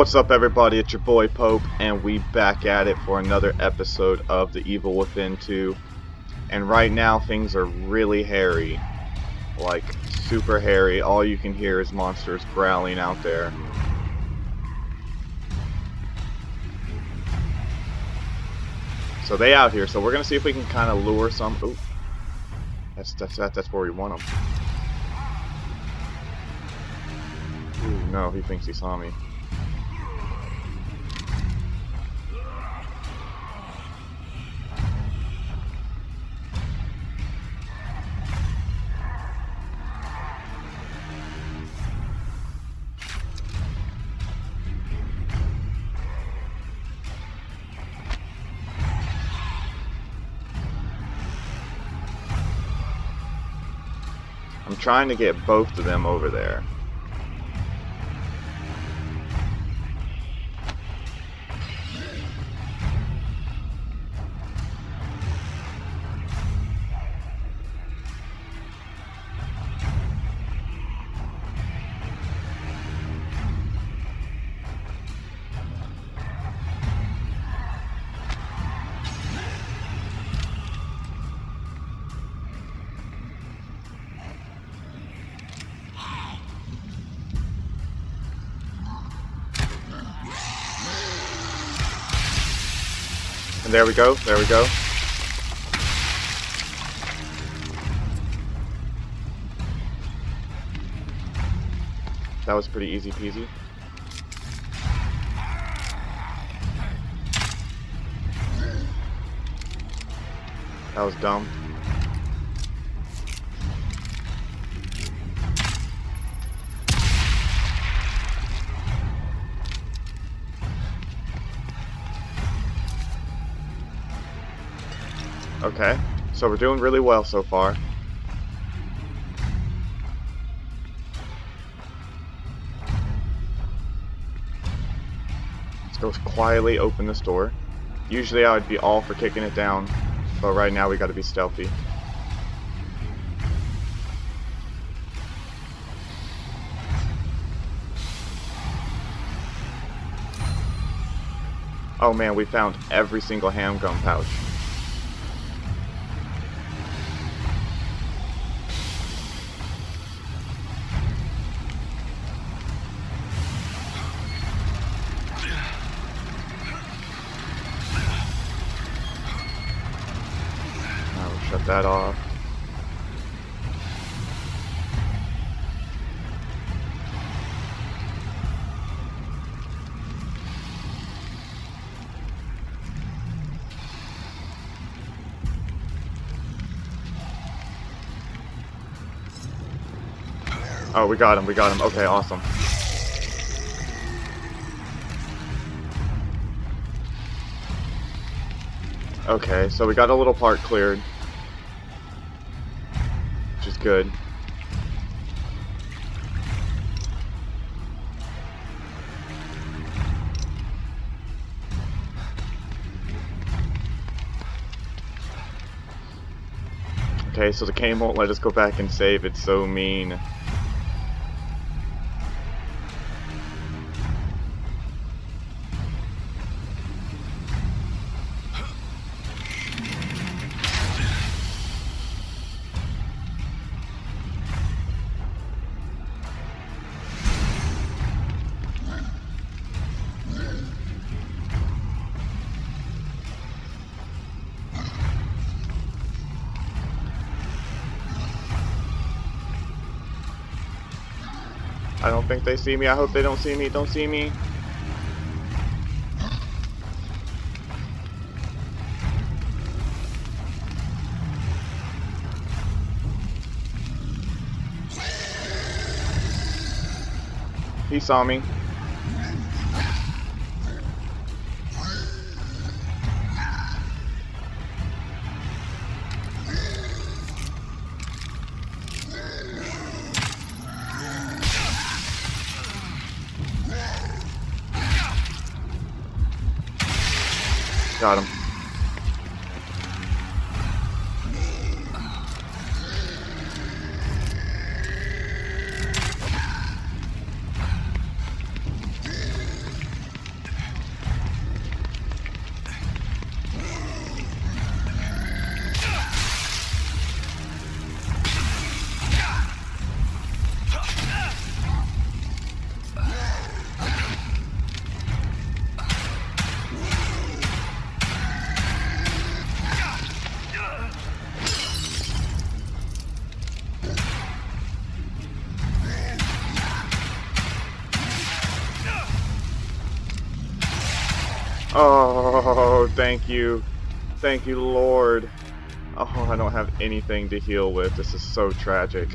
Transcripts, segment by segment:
What's up everybody, it's your boy Pope, and we back at it for another episode of The Evil Within 2. And right now things are really hairy. Like, super hairy. All you can hear is monsters growling out there. So they out here, so we're gonna see if we can kind of lure some... Ooh. That's, that's, that, that's where we want them. Ooh, no, he thinks he saw me. Trying to get both of them over there. There we go, there we go. That was pretty easy peasy. That was dumb. Okay, so we're doing really well so far. Let's go quietly open this door. Usually I would be all for kicking it down, but right now we gotta be stealthy. Oh man, we found every single handgun pouch. That off. Oh, we got him, we got him. Okay, awesome. Okay, so we got a little part cleared. Good. Okay, so the game won't let us go back and save. It's so mean. Think they see me. I hope they don't see me. Don't see me. He saw me. Got him. Thank you. Thank you, Lord. Oh, I don't have anything to heal with. This is so tragic.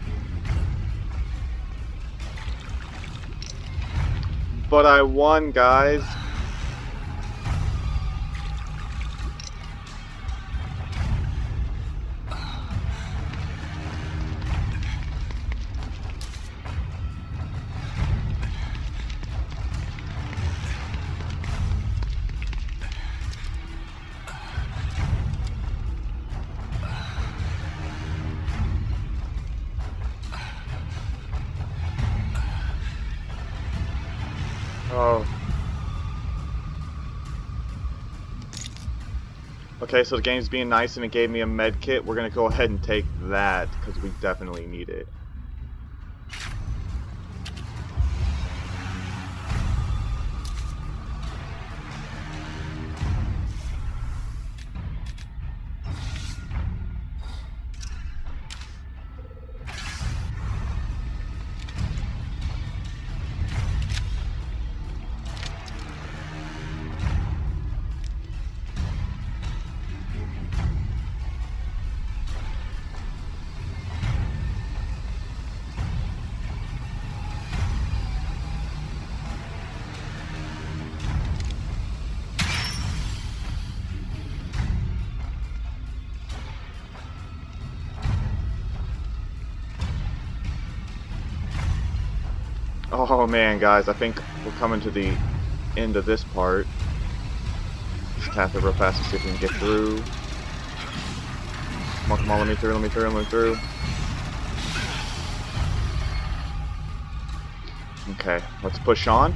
But I won, guys. Okay, so the game's being nice and it gave me a med kit. We're gonna go ahead and take that, because we definitely need it. Oh man, guys, I think we're coming to the end of this part. Just tap it real fast to see if we can get through. Come on, come on, let me through, let me through, let me through. Okay, let's push on.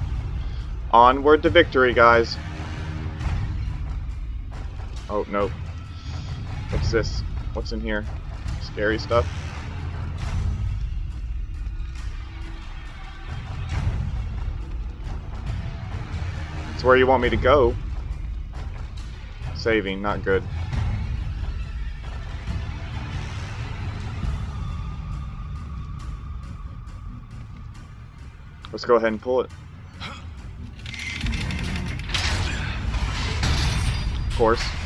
Onward to victory, guys. Oh, no. What's this? What's in here? Scary stuff? It's where you want me to go. Saving, not good. Let's go ahead and pull it. Of course.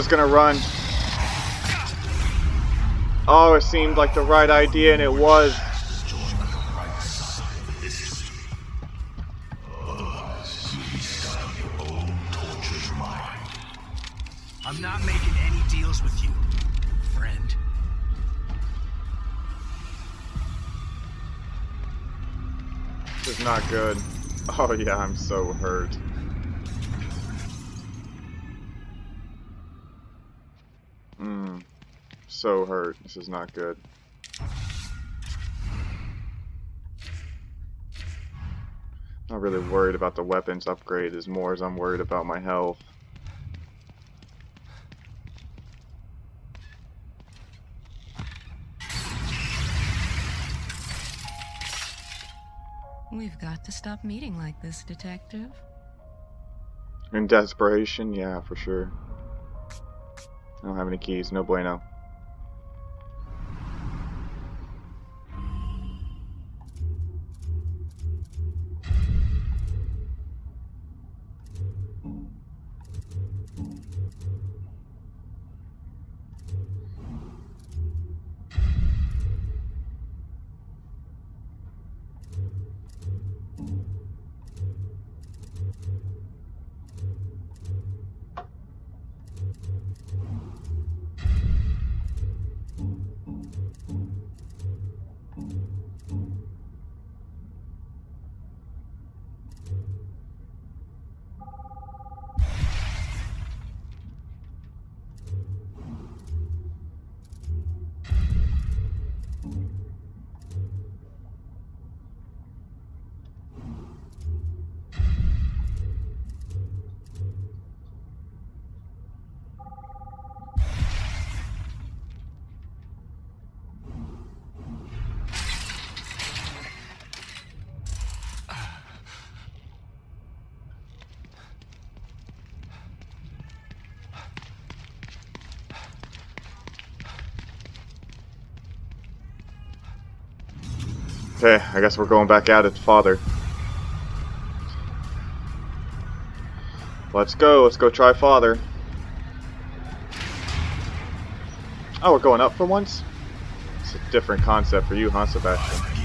Just gonna run. Oh, it seemed like the right idea, and it was. I'm not making any deals with you, friend. This is not good. Oh yeah, I'm so hurt. So hurt. This is not good. Not really worried about the weapons upgrade as more as I'm worried about my health. We've got to stop meeting like this, Detective. In desperation, yeah, for sure. I don't have any keys, no bueno. Okay, I guess we're going back out at father. Let's go, let's go try father. Oh, we're going up for once? It's a different concept for you, huh, Sebastian?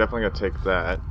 Definitely gonna take that.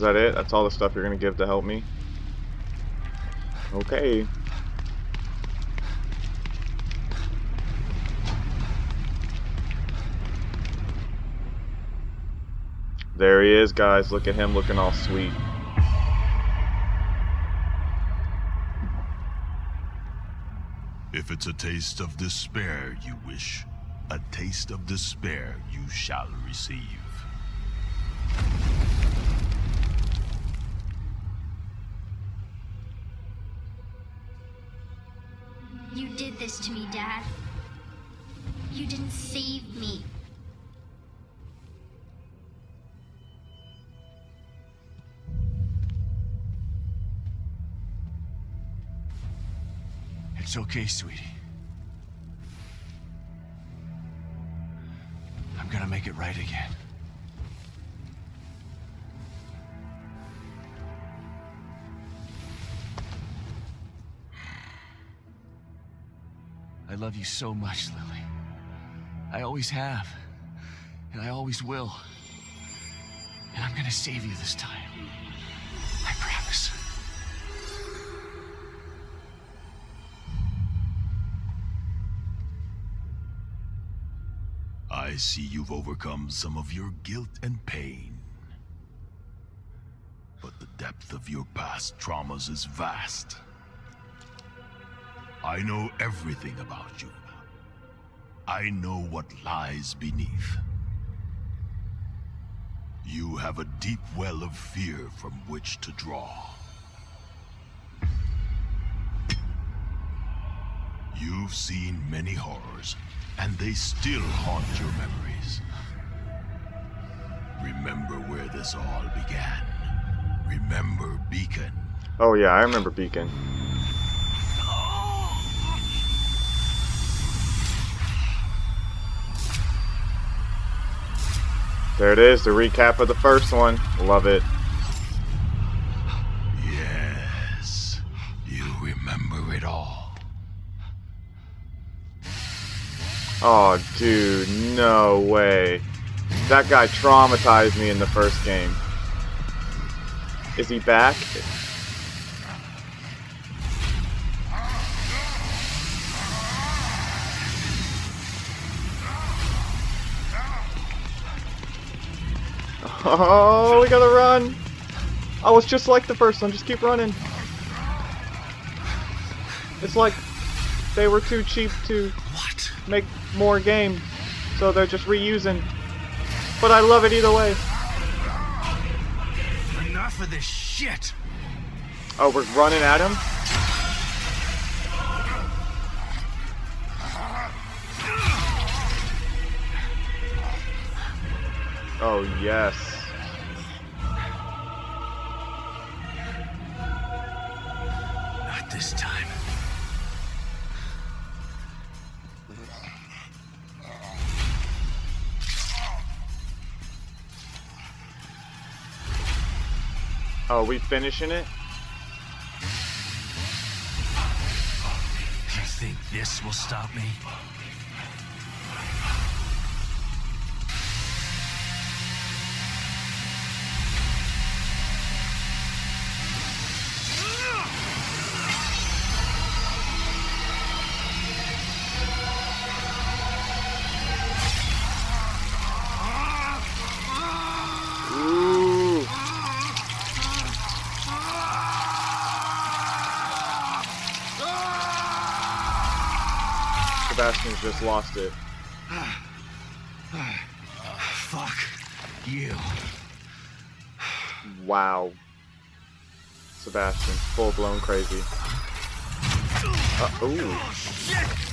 Is that it? That's all the stuff you're gonna give to help me? Okay. There he is, guys. Look at him looking all sweet. If it's a taste of despair you wish, a taste of despair you shall receive. To me, Dad. You didn't save me. It's okay, sweetie. I'm gonna make it right again. Love you so much, Lily. I always have. And I always will. And I'm gonna save you this time. I promise. I see you've overcome some of your guilt and pain. But the depth of your past traumas is vast. I know everything about you. I know what lies beneath. You have a deep well of fear from which to draw. You've seen many horrors, and they still haunt your memories. Remember where this all began. Remember Beacon. Oh yeah, I remember Beacon. There it is, the recap of the first one. Love it. Yes, you remember it all. Oh, dude, no way. That guy traumatized me in the first game. Is he back? Oh, we gotta run! Oh, it's just like the first one, just keep running. It's like they were too cheap to What? make more games, so they're just reusing. But I love it either way. Enough of this shit! Oh, we're running at him? Oh, yes. Oh, we finishing it? You think this will stop me? Just lost it. Fuck you. Wow. Sebastian, full blown crazy. Uh, ooh.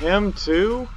Him too?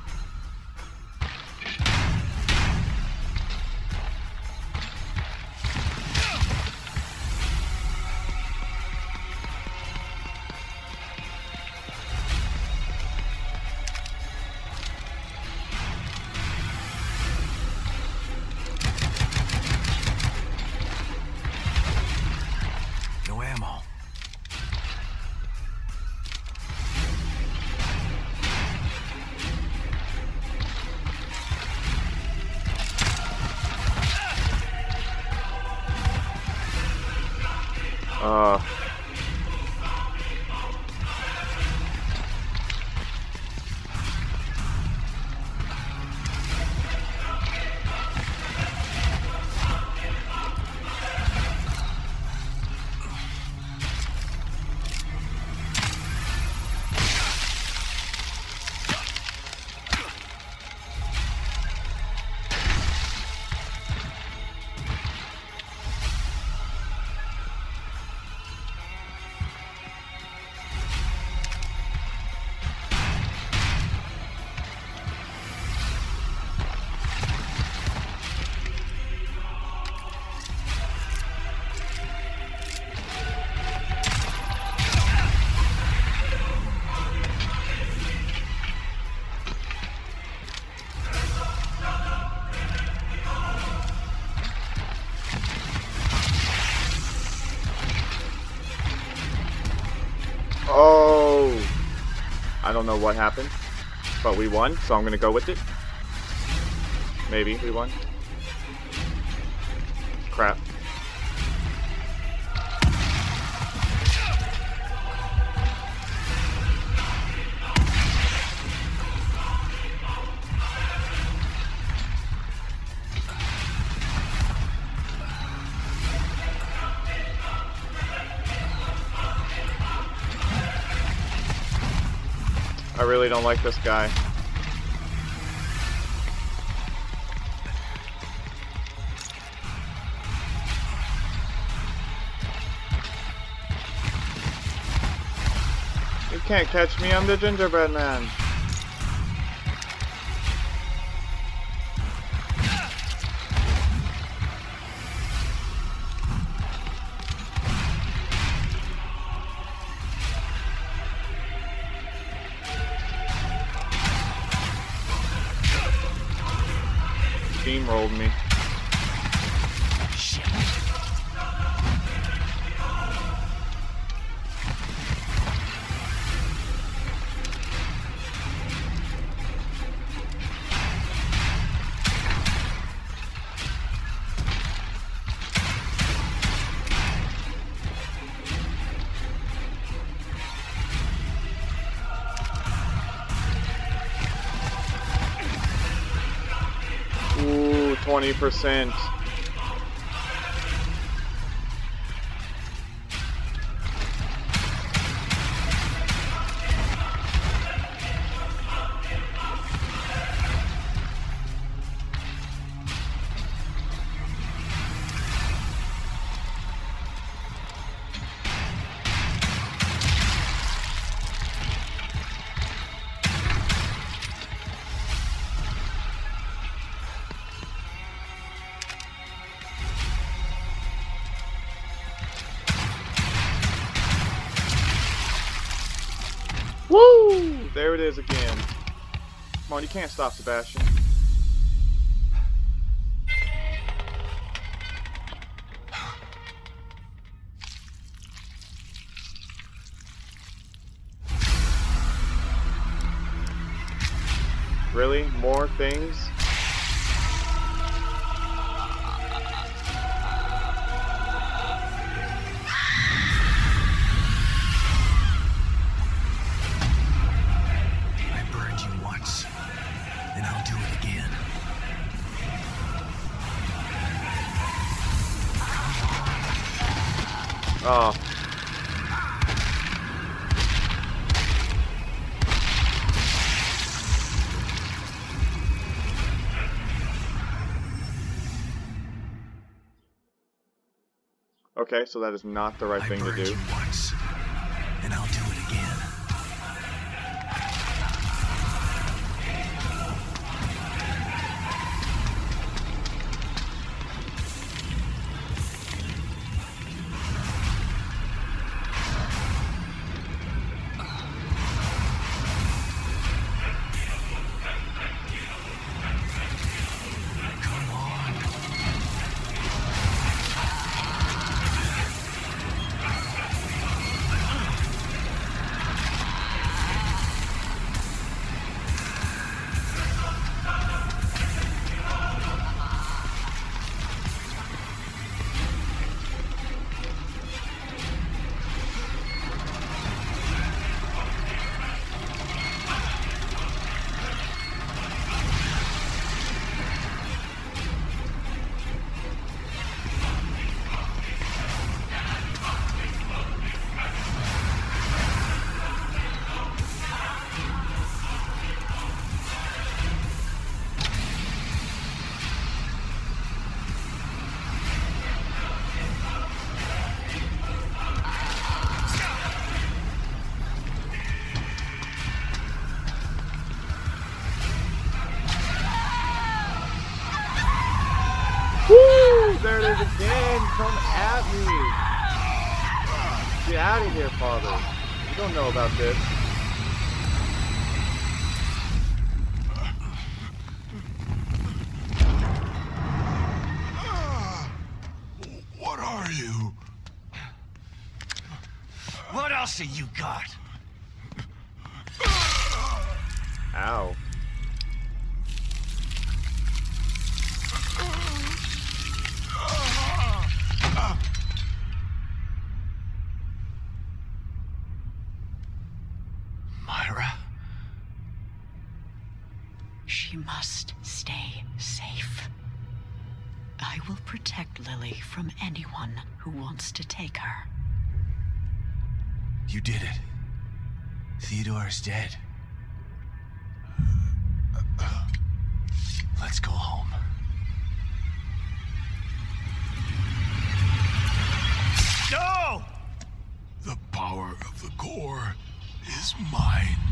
Don't know what happened, but we won, so I'm gonna go with it. Maybe we won. I really don't like this guy. You can't catch me, I'm the gingerbread man. Steamrolled me. 20%. Come on, you can't stop Sebastian. Really? More things? Okay, so that is not the right I thing to do. once, at me! Get out of here, father. You don't know about this. From anyone who wants to take her. You did it. Theodore is dead. Let's go home. No! The power of the core is mine.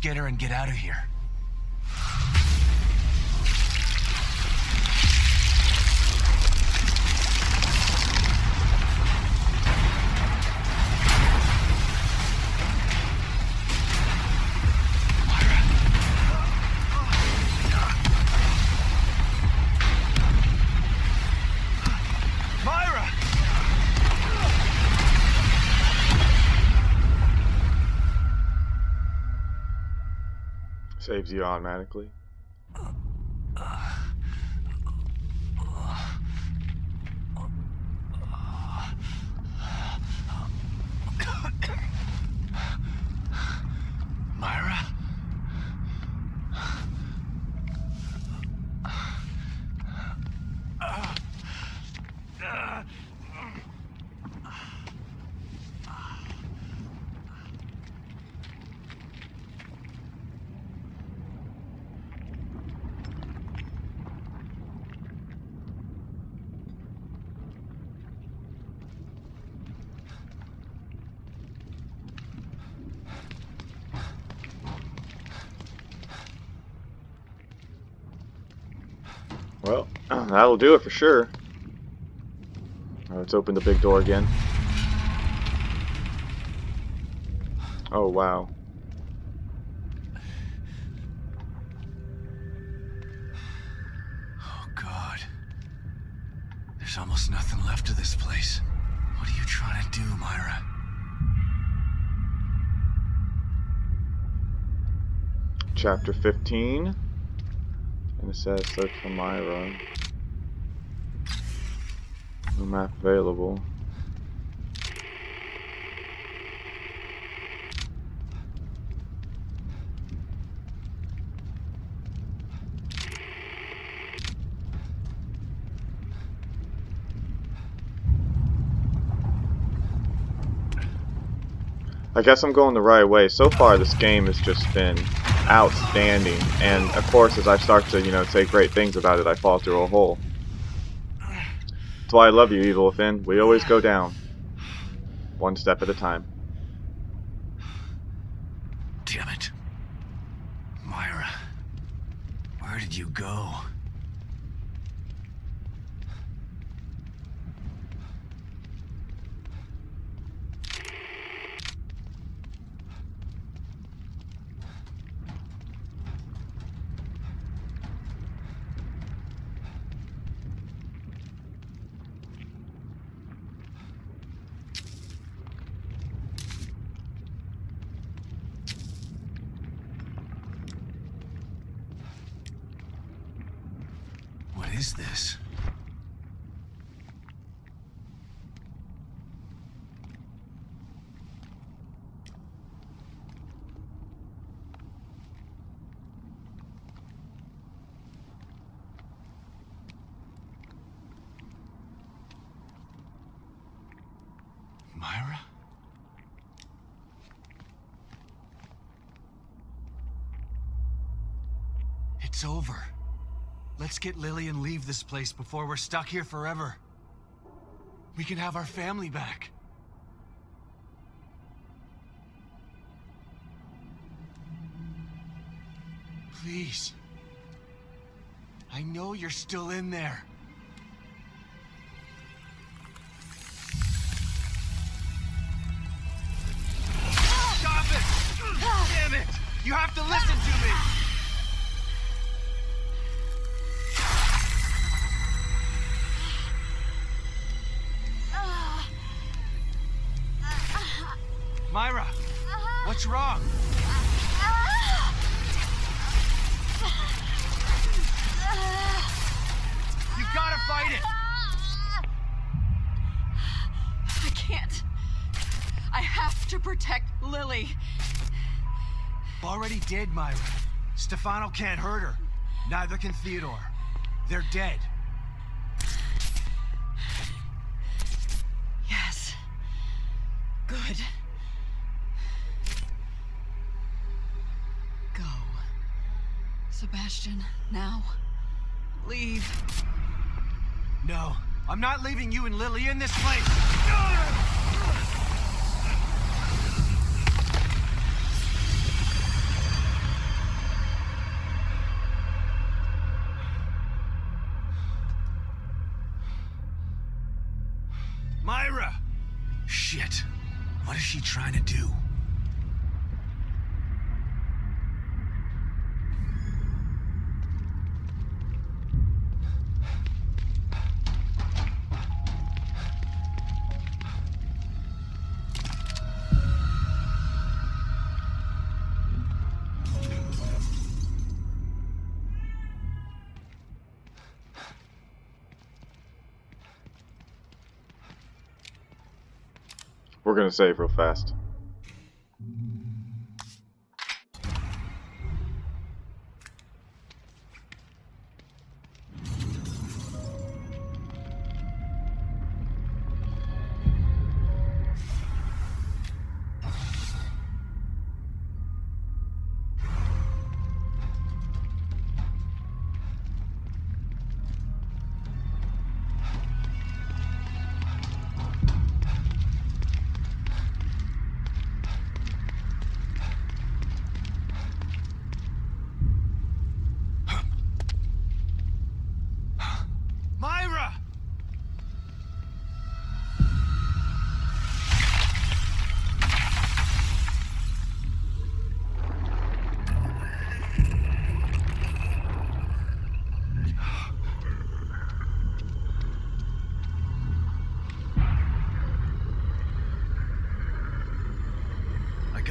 Get her and get out of here. Saves you automatically. Well, that'll do it for sure. let's open the big door again. Oh, wow. Oh, God. There's almost nothing left of this place. What are you trying to do, Myra? Chapter 15. And it says search for Myra. No map available. I guess I'm going the right way. So far, this game has just been outstanding. And of course, as I start to, you know, say great things about it, I fall through a hole. That's why I love you, Evil Within. We always go down. One step at a time. Damn it. Myra. Where did you go? What is this? Myra? It's over. Get Lily and leave this place before we're stuck here forever. We can have our family back. Please. I know you're still in there. Stop it! Damn it! You have to listen to me! What's wrong? You've gotta fight it! I can't. I have to protect Lily. Already did, Myra. Stefano can't hurt her. Neither can Theodore. They're dead. Leave. No, I'm not leaving you and Lily in this place. Myra! Shit. What is she trying to do? Gonna save real fast.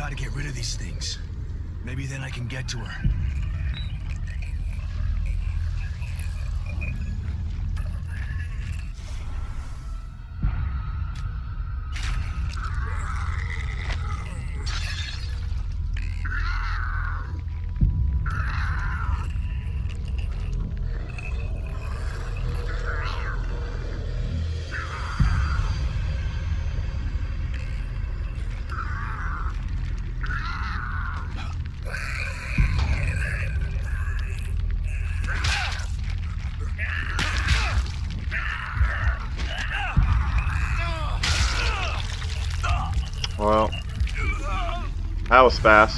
Gotta get rid of these things. Maybe then I can get to her. That was fast.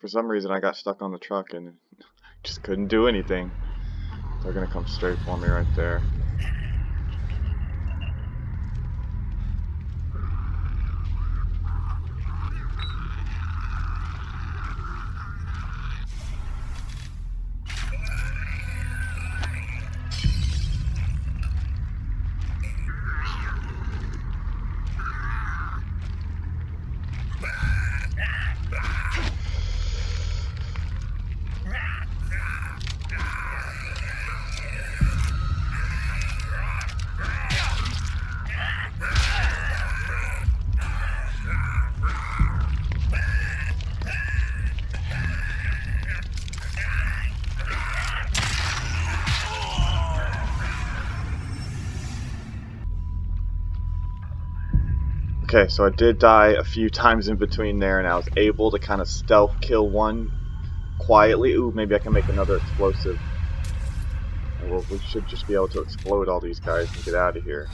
For some reason, I got stuck on the truck and just couldn't do anything. They're gonna come straight for me right there. Okay, so I did die a few times in between there, and I was able to kind of stealth kill one quietly. Ooh, maybe I can make another explosive. Well, we should just be able to explode all these guys and get out of here.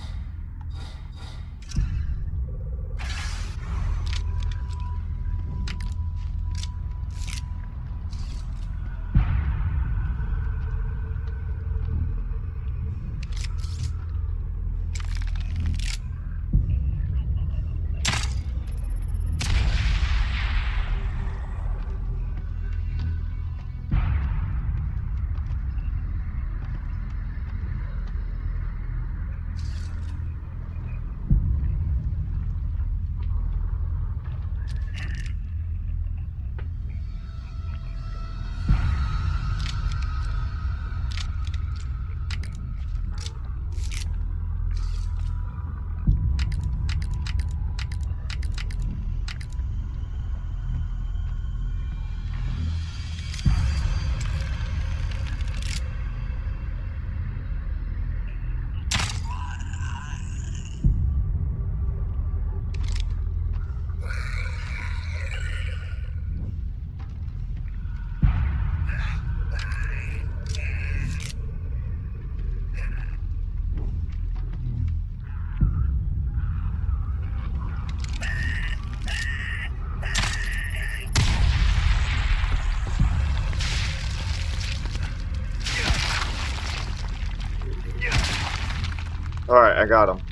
Alright, I got him.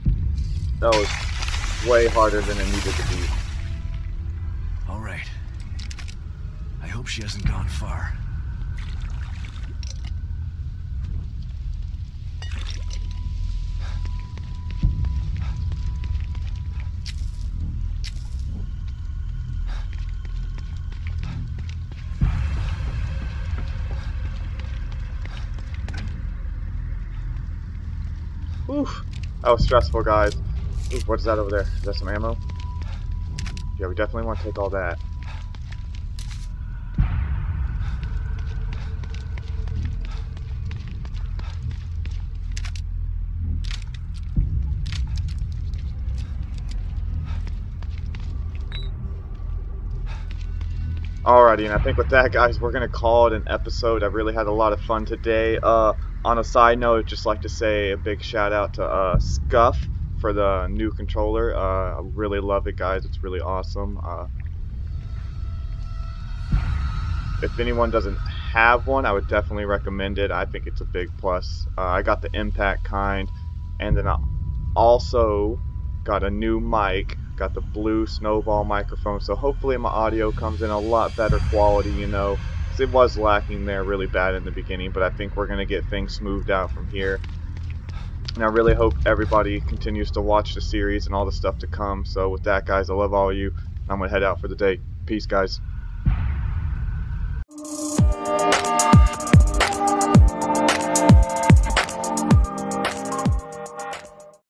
That was way harder than it needed to be. All right. I hope she hasn't gone far. That was stressful, guys. What's that over there? Is that some ammo? Yeah, we definitely want to take all that. Alrighty, and I think with that, guys, we're gonna call it an episode. I really had a lot of fun today. Uh, on a side note, I'd just like to say a big shout out to uh, SCUF for the new controller. Uh, I really love it, guys. It's really awesome. Uh, if anyone doesn't have one, I would definitely recommend it. I think it's a big plus. Uh, I got the impact kind, and then I also got a new mic. Got the blue snowball microphone, so hopefully my audio comes in a lot better quality, you know. It was lacking there really bad in the beginning, but I think we're going to get things smoothed out from here. And I really hope everybody continues to watch the series and all the stuff to come. So with that, guys, I love all of you. I'm going to head out for the day. Peace, guys.